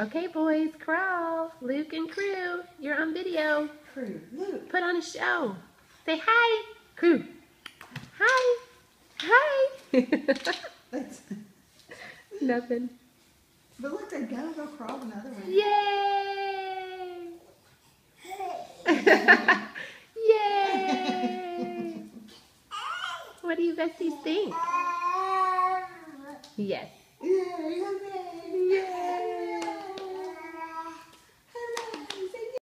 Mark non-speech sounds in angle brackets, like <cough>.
Okay, boys, crawl. Luke and crew, you're on video. Crew, Luke. Put on a show. Say hi, crew. Hi. Hi. <laughs> <laughs> Nothing. but look, they gotta go crawl another one. Yay! <laughs> Yay! What do you besties think? Yes.